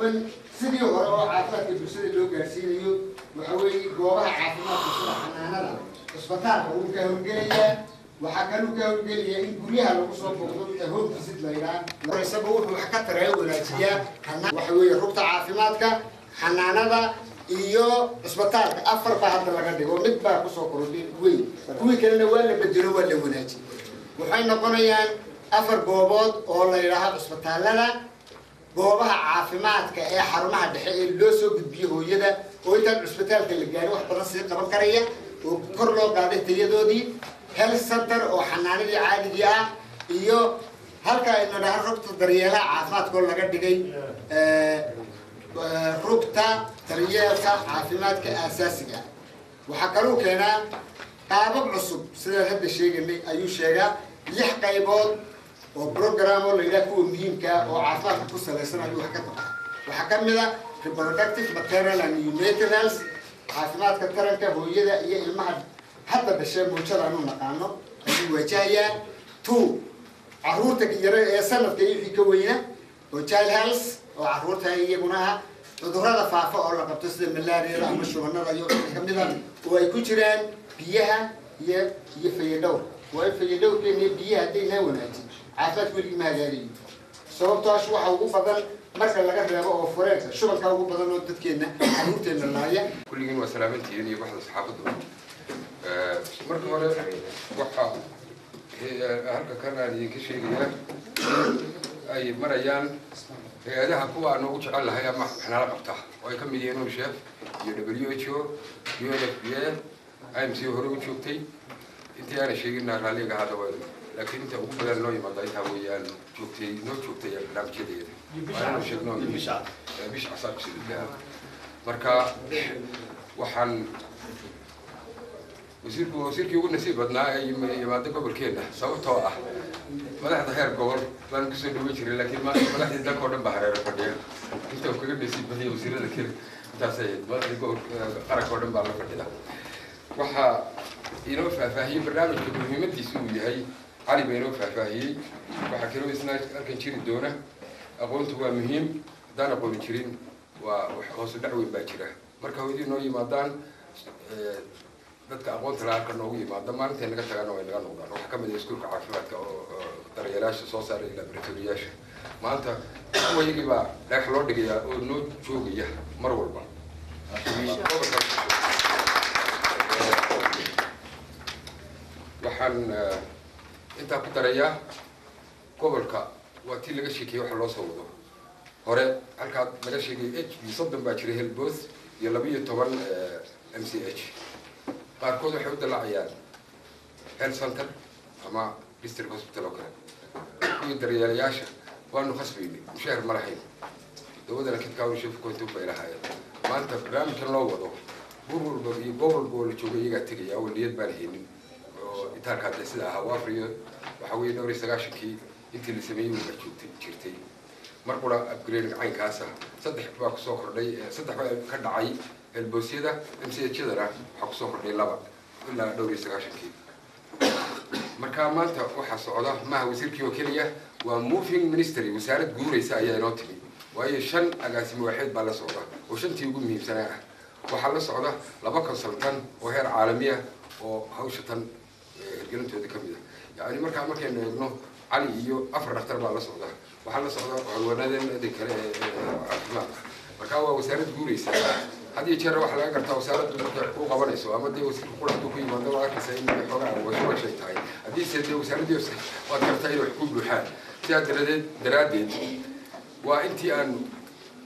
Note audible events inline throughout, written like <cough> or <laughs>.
duwan sidii hore oo caafimaadka bulshada loo gaarsiinayo waxa weeye goobaha caafimaadka sida xanaanada cusbitaalka wuu ka howlgelayaa waxaa kaluu ka howlgelayaa in guryaha lagu soo booqdo home visit la yidhaha isaba wuxuu wax ka taraya wanaajiyaa waxa weeye rugta caafimaadka xanaanada iyo cusbitaalka. Afar baa hadda laga dhigo mid baa ku soo kordhay weyn kuwii. Kalena waa la bedelo waa la wanaajiyey. Waxay noqonayaan afar goobood oo la yidhaaho cusbitaalada goobaha caafimaadka ee xarumaha dhexe ee loo soo gudbiyo hooyada oo intaan cusbitaalka la gaarin wax badan sii qaban karaya oo kor loo qaaday tayadoodii health center oo xanaanadii caadigii ah iyo halka aynu dhaha rugta daryeelaha caafimaadka oo laga dhigay rugta daryeelka caafimaadka aasaasiga ah. Waxaa kaluu keenaa qaabab cusub sidaan hadda sheeganay ayuu sheegaa lix qaybood oo program oo la kuwa muhiimka ah oo caafimaadka ku salaysan ayuu wax ka qabta waxaa ka mid a reproductive maternal and health caafimaadka taranka hooyada iyo ilmaha. Hadda dhashee muujada anu naqaano ayuu waajahayaa. Two carruurta yare ee sanadka iyo ka weyna oo child health oo carruurta ah cudurrada faafa oo la qabto sida malaariyada ama shubanada iyo ka mid a oo ay ku jiraan biyaha iyo iyo fayadhowr waa in fayadhowrkeena biyaha haddaynaa wanaajin caafimaadka weligii ma hagaagayo sababtoosh waxa ugu badan marka laga reebo oo fureenka shubanka ugu badan oo dadkeena caruurteena laaya. Kulligiin waa salaamantihiin iyo baxda saxaafaddu marka hore waxa eh, halka kan aan idinka sheegaya ay marayaan hay'adaha kuwa aan ugu jecel lahay ama waxnala qabta. Oo ay ka mid yihiin unicef iyo w h o unfpa imc hore u joogtay. Intii aana sheegina raalliga hadda wa laakiin inta ugu badan noo yimaada intaa weeyaan joogtay noo joogtay barnaamijyadeeda waanu sheegno bisha sidii marka waxaan wasiirku wasiirkii ugu nasiib badnaa ee yim- yimaada gobolkeena sababtoo ah madaxda heer gobol baan ku soo dhaweyn jiray laakiin ma madaxdii dalka oo dhan baa hareero fadhiya inta uu kaga nasiib badiyay wasiirada intaasay ahayd madaxdii gobolka qaranka oo dhan baa la fadhida waxaa inoo faahfaahiyey barnaamijka muhiimadiisu uu yahay cali baa inoo faahfaahiyey waxaa kaloo isna halkan jiri doona. Aqoontu waa muhiim. Haddaan aqooni jirin waa wax hoosu dhac weyn baa jira. Marka hawdii noo yimaadaan eh, dadka aqoonta la halka noogu yimaada maalintay naga tagaana way naga noqdaan. Waxaa ka mid ah iskuulka caafimaadka oo daryeelaasha soo saaray laboratoriyaasha maanta kuwa baa dhagax loo dhigayaa oo noo joogaya mar walba. Waxaan eh, intaa ku darayaa gobolka. Waa tii laga sheekeyey waxa loo soo wado. Hore halkaa laga sheegay h b soddon baa jira helboth iyo laba iyo toban m c h. Qaarkood waxay u dallacayaan health center ama district hospital oo kale. Kuwii daryeelayaasha waanu khasbaynay mushaahar ma lahayn. Dawadana kidkaawshafkointu bay lahaayeen. Maanta barnaamijkan loo wado buur walba iyo goob walba oo la jooga iyagaa tegaya awal niyad baan haynin oo itaalka hadda sida ahaa waa afriyo waxa weeye dhowr iyo sagaashankii intii la sameeyey waa joogtay jirtay. Mar qura upgrading caynkaasa saddex baa ku soo kordhay eh, saddex baa ka dhacay elboosyada m c h-dana waxaa ku soo kordhay laba ilaa dhowr iyo sagaashankii. Marka maanta waxaa socda maaha wasiirkii oo keliya waa moving ministry wasaarad guuraysa ayaa inoo timi. Waayo shan agaasimo waaxeed baa la socda oo shantii ugu muhiimsanaa. Ah waxaa la socda laba consultan oo heer caalami ah oo hawsha tan eh, hirgelintooda ka mid ah yacni markaa markaynu eegno cali iyo afar dhakhtar baa la socda waxaa la socda howlwanaadeennadii kale ee ee caafimaadka marka waa wasaarad guuraysa. Had iyo jeer waxaa laga gartaa wasaaraddu markay ku qabanayso ama dee wasiirka qura hadduu ku yimaado waa arkaysa in xoogaa waswashay tahay. Haddiise dee wasaaraddii waad gartaa inay wax ku buuxaan. Sidaa daradeed daraaddeed waa intii aan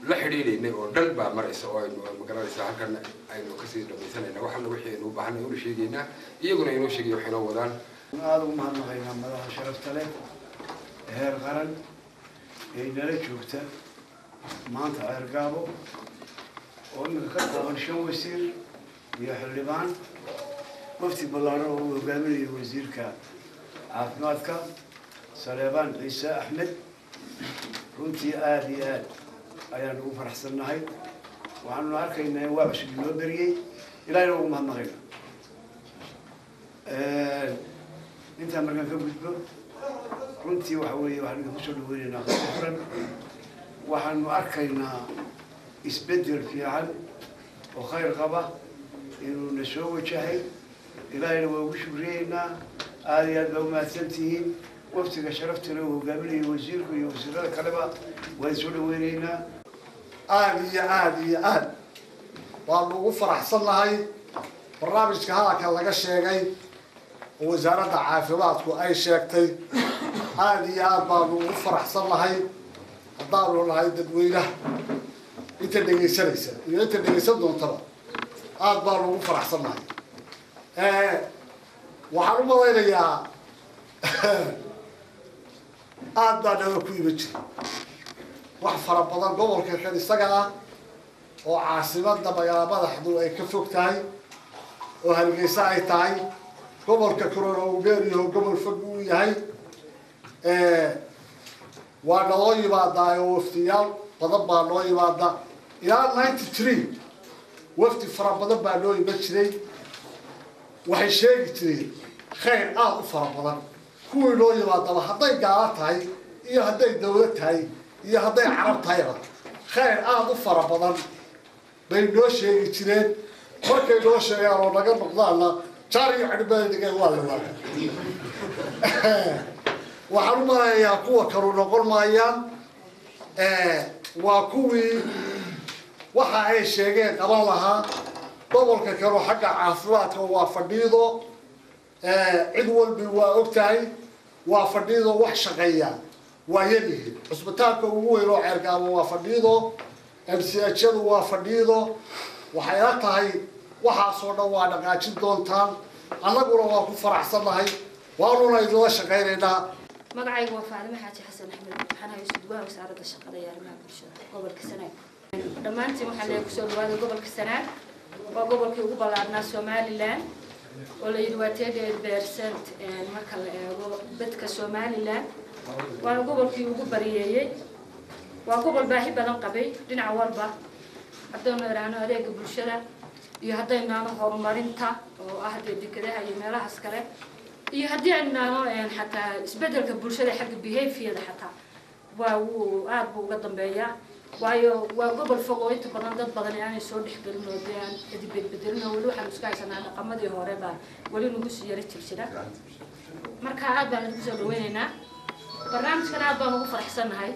la xidhiidhaynay oo dhan baa maraysa oo aynu ma garanaysaa halkan aynu ka sii dhamaysanayna wax alla wixii aynu u baahanay unu sheegaynaa. Iyaguna inoo sheegaya wax inoo wadaan. Aada ugu mahadnaqaynaa madaxa sharafta leh ee heer qaran ee nala joogta maanta ceergaabo oo iminka ka kooban shan wasiir iyo xildhibaan. Wafti ballaaran oo uu hogaaminayo wasiirka caafimaadka saleebaan ciise axmed runtii aada iyo aad ayaan ugu faraxsannahay. Waxaanu arkaynaa in waa cusub loo beriyey ilahina ugu mahadnaqayna intaan markaan ka gudbo runtii waxa weeye waxaan idinku soo dhaweynaynaa furan waxaanu arkaynaa isbeddel fiican oo khayr qaba inuu na soo wajahay. Ilaahayna waa ugu shukriyeynaa. Aada iyo aad baa umahadsan tihiin. Waftiga sharaftale uu hogaaminayo wasiirku iyo wasiirada kaleba waan soo dhaweyneynaa aada iyo aada iyo aad. Waanu ugu faraxsan nahay barnaamijka hadalka laga sheegay oo wasaaradda caafimaadku ay sheegtay. Aada iyo aad baanu ugu faraxsan nahay haddaanu nahay dadweynaha inta dhegaysanaysa iyo inta dhegaysan doontaba aada baanu ugu faraxsan nahay waxaan u malaynayaa <laughs> aada baa naga ku iman jira wax fara badan gobolka kan isaga ah oo caasimada magaala madaxdu ay ka fog tahay oo hargeysa ay tahay gobolka kalona uu dheeryaho gobol fog uu yahay waa naloo yimaadaa oo waftiyaal badan baa noo yimaada ilaa ninety three wafdi fara badan baa noo iman jiray. Waxay sheegi jireen khayr aada u fara badan. Kuwii noo yimaadaba hadday gaalo tahay iyo hadday dawlad tahay iyo hadday carab tahayba khayr aada u fara badan. Bay noo sheegi jireen. Markay noo sheegaan oo naga noqdaanna jaar iyo cidhibadga waa la waaga waxaan u malayayaa kuwa kalu noqon maayaan. Waa kuwii waxa ay sheegeen qaban lahaa. Gobolka kalo xagga caafimaadka waa fadhiido. Cid walbi waa og tahay waa fadhiido wax shaqeeya waa yaryihiin cusbitaalka ugu weyn oo ceergaabo waa fadhiido mchadu waa fadhiido. Waxay la tahay waxaasoo dhan waa dhaqaajin doontaan. Annaguna waa ku faraxsannahay. Waanuna idinla shaqaynaynaa. Magacayga waa faadime xaaji xasan axmed waxaan hayay sudwaha wasaaradda shaqada iyo arrimaha bulshada. Gobolka sanaag dhammaantiin waxaa leeyahay ku soo dhawaada gobolka sanaag waa gobolkii ugu ballaarnaa somalilan oo la yidhi waa percent marka la eego dadka somalilan waana gobolkii ugu bariyeeyey. Waa gobol baahi badan qabay dhinac walba. Haddaynu idhaahno adeega bulshada iyo haddaynu idhaahno horumarinta oo ah dee dekedaha iyo meelahaas kale iyo haddii aynu idhaahno xataa isbeddelka bulshada xagga behaviorda xataa. Waa aada buu uga dambeeyaa waayo waa gobol fog oo inta badan dad badan aanay soo dhexgelin oo dee aan kadibedbedelin oo weli waxaanu iska haysanaa dhaqamadii hore baa weli nagu sii yara jir jira marka aad baan idinku soo dhaweynaynaa. Barnaamijkan aad baan ugu faraxsannahay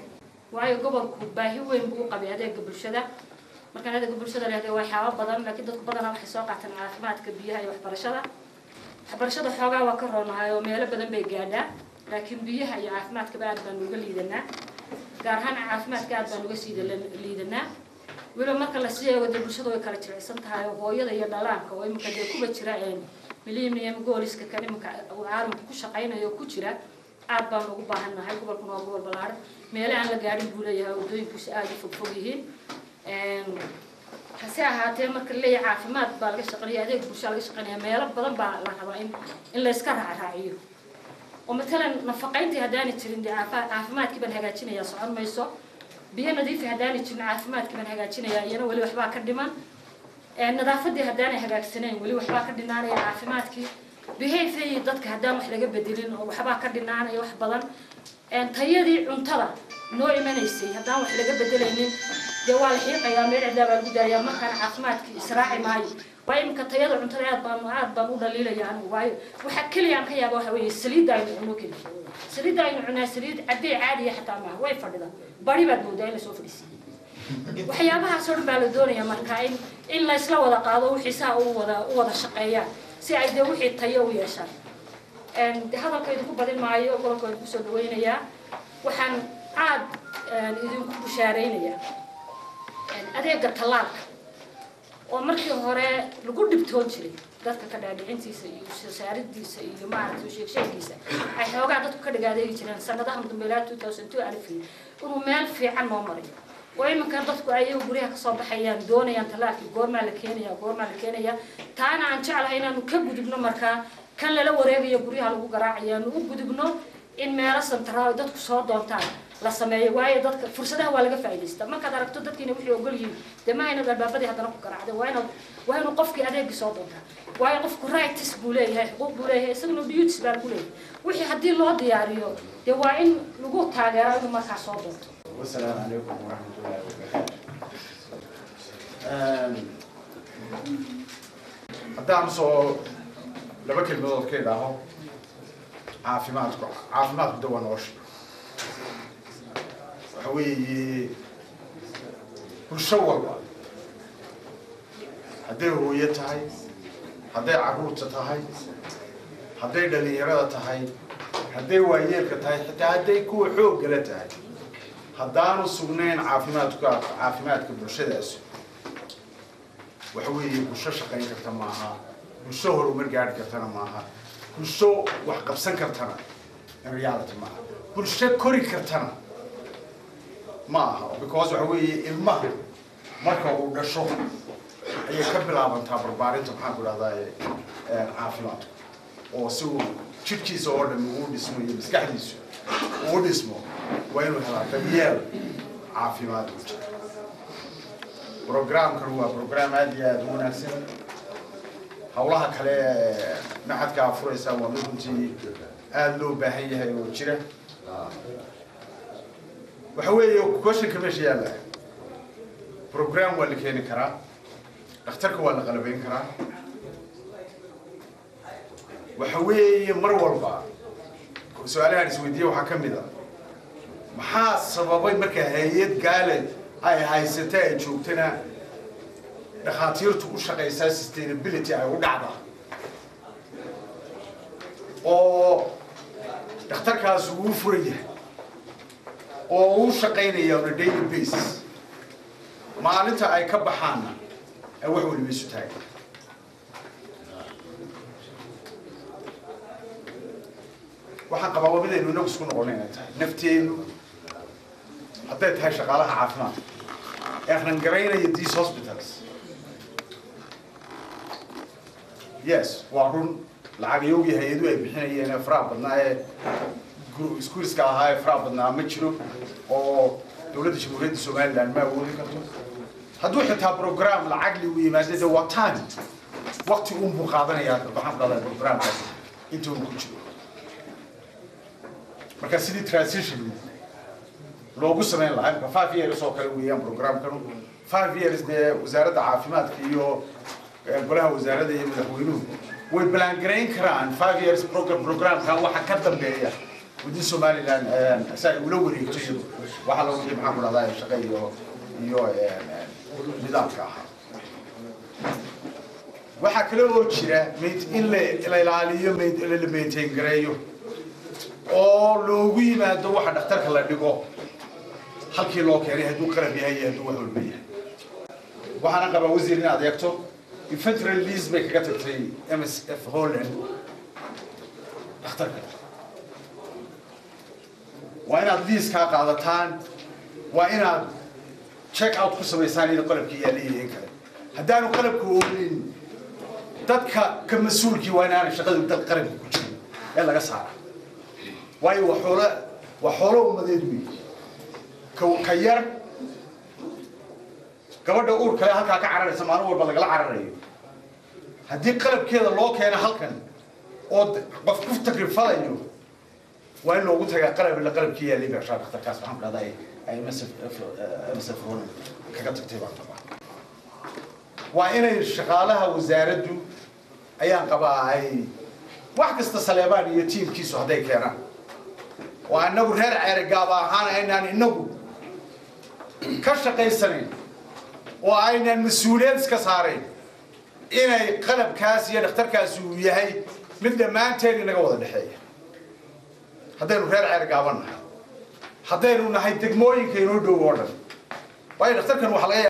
waayo gobolku baahi weyn buu qabay adeega bulshada. Markaan adeega bulshada leedahay waa waxyaabo badan laakiin dadku badanaa waxay soo qaataan caafimaadka biyaha iyo waxbarashada. Waxbarashada xoogaa waa ka roonahay oo meelo badan bay gaadhaa laakiin biyaha iyo caafimaadkaba aad baan uga liidanaa gaar ahaan caafimaadka aad baan uga sii liidanaa. Weliba marka la sii eego dee bulshada way kala jilicsan tahay oo hooyada iyo dhalaanka oo iminka dee kuba jira millennium gooliska kan iminka uu ku shaqaynayo ku jira aad baan ugu baahan nahay. Gobolkuna waa gobol ballaaran meele aan la gaadhin buu leeyahay waddooyinkiisu aada u fogfog yihiin. Hase ahaatee marka la leeyahay caafimaad baa laga shaqeynaya adeeg bulshaa laga shaqeynaya meelo badan baa la rabaa in in la iska raacraaciyo oo matalan nafaqayntii haddaanay jirin dee caafimaadkii baan hagaajinayaa socon mayso. Biyo nadiifi haddaanay jirin caafimaadkii baan hagaajinayaa iyana weli waxbaa ka dhiman. Nadaafadii haddaanay hagaagsanayn weli waxbaa ka dhinaanaya caafimaadkii. Behavior dadka haddaan wax laga bedelin oo waxbaa ka dhinaanaya wax badan. Tayadii cuntada noo imanaysay haddaan wax laga bedelaynin dee waa la xiiqayaa meel cidlaa baa lagu daayaa markaan caafimaadkii israaci maayo waa iminka tayada cuntada aad baan aad baan u dhaliilaya anigu waayo waxa keliya aan ka yaaba waxa weeye saliidda aynu cuno keli saliidda aynu cunaa saliid caddee caadiya xataa maaha way fadhida. Bari baad moodaa in la soo fadhiisiiyey waxyaabahaasoo dhan baa la doonaya marka in in laysla wada qaado wixii saa u wada u wada shaqeeyaan si ay dee wixii tayo u yeeshaan. Hadalka idinku badin maayo gobolka waan ku soo dhaweynayaa waxaan aad idinku bushaaraynayaa. Adeega tallaalka oo markii hore lagu dhibtoon jiray dadka ka dhaadhicintiisa iyo sasaaridiisa iyo maaragtay sheegsheegiisa ay xoogaa dadku ka dhagaadeegi jireen sanadahan dambe two thousand two alfii inuu meel fiican noo maray. Oo iminkan dadku ayagu guryaha ka soo baxayaan doonayaan tallaalkii goormaa la keenaya goormaa la keenaya taana aan jeclahay inaanu ka gudubno markaa kan lala wareegayo guryaha lagu garaacaya aanu u gudubno in meelo santaraa dadku soo doontaan la sameeyo waayo dadka fursadaha waa laga faa'iidaystaa markaad aragto dadkiina waxay ogol yihiin dee ma aynaad albaabadii haddana ku garaacday waa inaad waa inuu qofkii adeegii soo doontaa waayo qofku rights buu leeyahay xuquuq buu leeyahay isaguna duties baa lagu leeyahay. Wixii haddii loo diyaariyo dee waa in lagu taageero inuu markaa soo doonto. Wasalaamu calaykum waraxmatullahi wabarakaatu ehm, haddaan soo laba kelmadood ka idhaaho caafimaadku caafimaadku dawaa nolosha waxa weeye bulsho walba hadday hooyo tahay hadday carruurta tahay hadday dhalinyarada tahay hadday waayeelka tahay xitaa hadday kuwa xooggala tahay haddaanu sugnayn caafimaadka caafimaadka bulshadaas waxa weeye bulsho shaqayn karta maaha bulsho horumar gaari kartana maaha bulsho wax qabsan kartana in reality maaha bulsho kori kartana ma aha because waxa weeye ilmaha marka uu dhasho ayay ka bilaabantaa barbaarinta maxaan ku dhahdaa caafimaadku oo si uu jidhkiisa oo dhan uu dhismo iyo maskaxdiisu uu dhismo waa inuu helaa daryeel caafimaad u jira programkan waa program aad iyo aad u wanaagsan. Hawlaha kale ee maxadka afuraysa waa mid runtii aada loo baahan yahay oo jira waxa weeye questionka meesha yaalla. Program waa la keeni karaa. Dhakhtarka waa la qalabayn karaa. Waxa weeye mar walba su'aalahaan isweydiiye waxaa ka mid a. Maxaa sababay marka hay'ad gaale ay haysata ay joogtana dhakhaatiirtu u shaqaysaa sustainability ay u dhacda oo dhakhtarkaas uu furan yahay oo uu shaqaynaya on a daily basis. Maalinta ay ka baxaanna wax waliba isu taagan waxaan qabaa waa midaynu inagu isku noqona inay tahay nafteenu. Hadday tahay shaqaalaha caafimaadka ee rangaraynaya these hospitals. Yes waa run lacagayowgii hay'adu ay bixinayeen ee faraha badnaa ee iskuuriska ahaa ee faraha badnaa ma jiro oo dowladda jamhuuriyadda somaliland ma awoodi karto. Hadduu xitaa program lacagli u yimaado de waa time wakti uun buu qaadanayaa maxaan ku dhahdaa programkaas inta uu ku jiro. Marka sidii transition loogu samayn lahaa imka five years oo kale weeyaan programkanu five years dee wasaaradda caafimaadka iyo golaha wasaaradda iyo madaxweynuhu way ballaangarayn karaan five years program programkan waxa ka dambeeya wadin somaliland si ay ula wareegto iyadu waxaa la wixii maxaan ku dhahdaa shaqa iyo iyo nidaamka ahaa waxaa kale oo jira in la ilaaliyo la maintain gareeyo oo loogu yimaado waxa dhakhtarka la dhigo halkii loo keenay hadduu qalab yahay iyo hadduu wax walba yahay waxaana qabaa wasiir inaad eegto federal lease bay kaga tagtay m s f holland. Dhakhtarka waa inaad lease kaa qaadataan waa inaad check out ku samaysaan ina qalabkii yaaliya in kale haddaanu qalabka oolin dadka ka mas'uulkii waa inaanay shaqadu dad qalabka ku jirin ee laga saara waayo waa xoolo waa xoolo ummadeed wey ka yar gabadha uur kale halkaa ka cararaysa maalin walba lagala cararayo haddii qalabkeeda loo keeno halkan oo qof ku takrifalayo waa in loogu tagaa qalab la qalabkii yaalay baa shaa dhakhtarkaas waxaan dhahdaa ay msf msf kaga tagtay baan qabaa waa inay shaqaalaha wasaaraddu ayaan qabaa ay wax kasta saleebaan iyo tiimkiisu hadday keenaan oo inagu reer ceerigaaba ahaan aynaan inagu ka shaqaysanayn oo aynaan mas'uuliyad iska saarayn inay qalabkaas iyo dhakhtarkaasi uu yahay mid dhammaanteen inaga wada dhexeeya haddaynu reer ceergaaban nahay. Haddaynu nahay degmooyinka inoo dhow dhan. Waayo dhakhtarkan waxa laga